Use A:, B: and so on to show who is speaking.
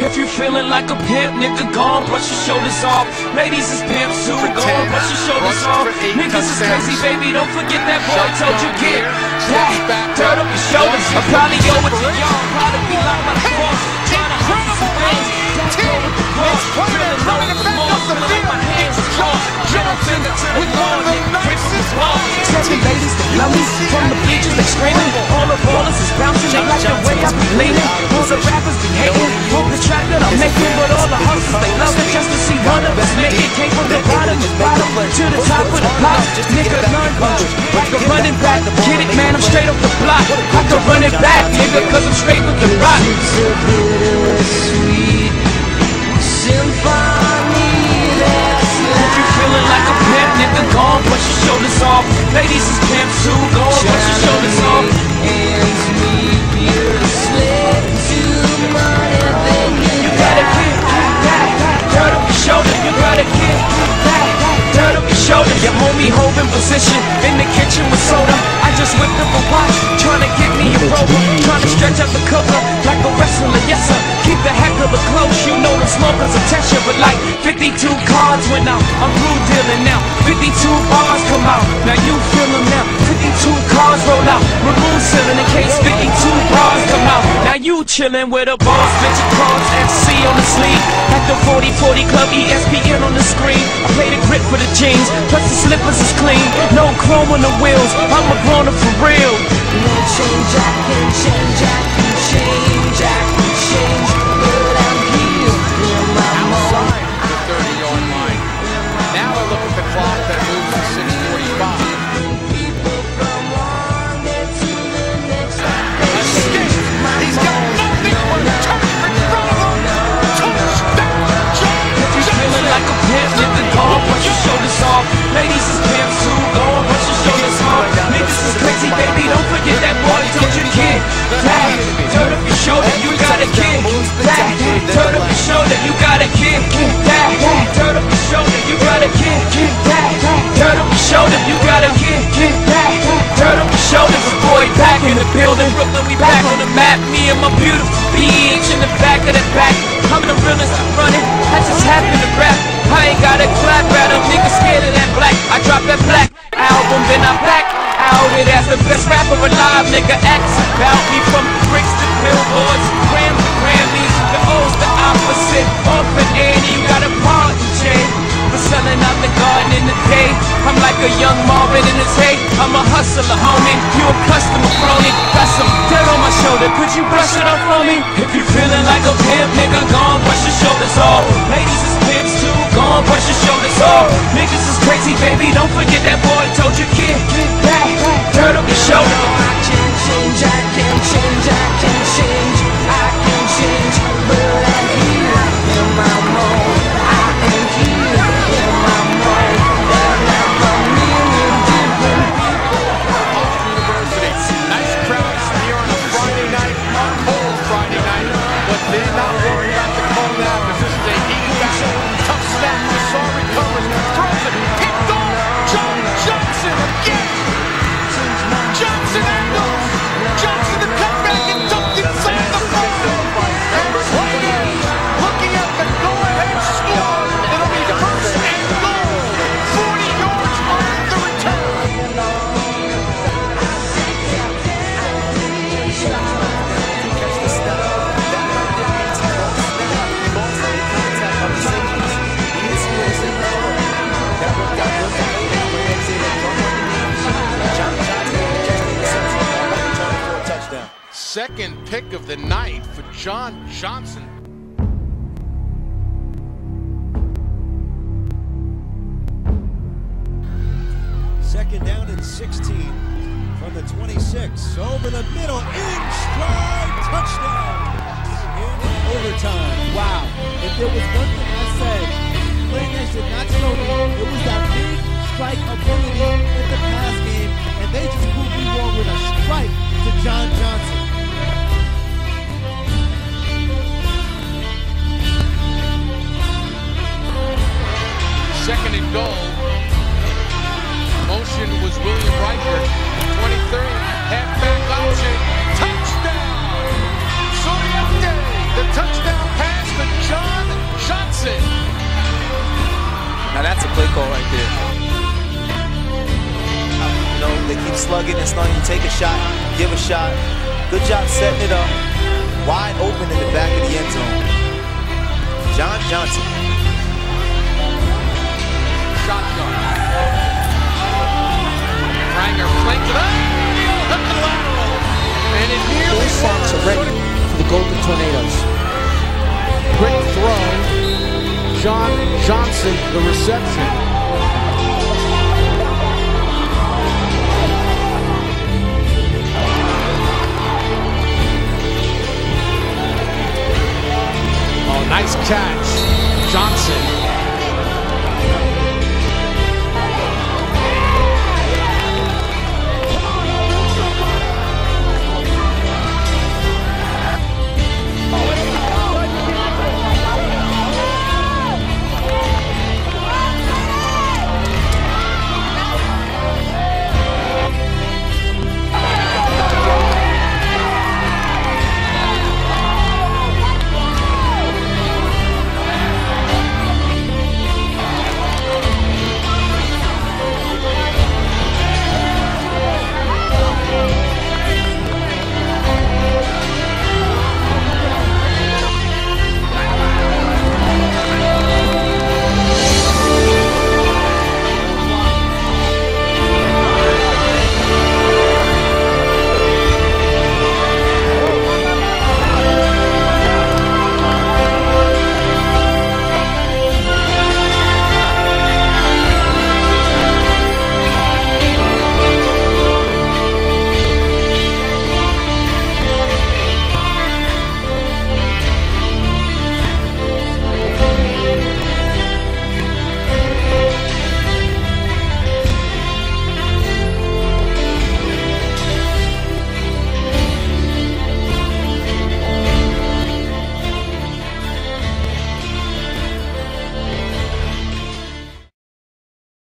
A: If you feeling like a pimp, nigga, gone, brush your shoulders off. Ladies is pimps too, gone, brush your shoulders off. Niggas is crazy, baby, don't forget that boy told you get that. Turn up your shoulders. I probably owe it to y'all, probably be like my boss. Trying to hurt some things. Don't go with the low in the mall, feeling like my hands are crossed. Middle finger to the nigga, grip the ladies that love me, from the bleachers they screaming. All the ballers is bouncing, they like the way I be leaning. All the rappers be hating, track that I'm making, but all the hustlers they love it just to see one of us make it. Came from the bottom, bottom to the top of the block. Nigga, none punch, like a running back. Get it, man, I'm straight off the block. I can run it back, nigga, cause I'm straight with the rock.
B: Symphony that's
A: you feeling like a pimp, nigga, gone, brush your shoulders off. Ladies is pimps too, gone, stretch out the like a wrestler. Yes sir, keep the heck of the close. You know the smokers attention, but like 52 cards went out. I'm blue dealing now. 52 bars come out. Now you feel them now. 52 cars roll out. Remove ceiling in case 52 bars come out. Now you chillin' with a boss, bitch, cards FC on the sleeve. At the 4040 Club, ESPN on the screen. I play the grip for the jeans, plus the slippers is clean. No chrome on the wheels. I'm a grown for real.
B: No change, I can change, I can change, I can change, but I'm here in my mind.
C: outside the 30-yard line. Now I look at the clock that moves to 6:45.
B: People from one day to the next.
C: Escape. He's got nothing but turf in front of him. Touchdown,
A: If you feeling like a pimp, your shoulders. Ladies is pimps and my beautiful bitch in the back of the back. I'm the realest like a young Marvin in his hay. I'm a hustler, homie. You a customer, phony. Got some dirt on my shoulder. Could you brush it off for me? If you feeling like a pimp, nigga, gone, brush your shoulders off. Ladies is pimps too, gone, brush your shoulders off. Niggas is crazy, baby. Don't forget that boy told you, kid. That, turn up your shoulder.
B: I can change, I can change, I can
C: Second pick of the night for John Johnson.
D: Second down and 16 from the 26. Over the middle, in stride, touchdown. In overtime.
E: Wow. If there was one thing I said, Flanders did not show me, it was that big strike ability in the pass game, and they just proved me wrong with a strike to John Johnson.
F: Bigger than Stunner. You take a shot, give a shot. Good job setting it up. Wide open in the back of the end zone. John Johnson.
C: Shotgun. Pranger flings it up. Hook and lateral. And it nearly
G: Four sacks
C: works.
G: already for the Golden Tornadoes.
H: Quick throw. John Johnson, the reception. Catch. Johnson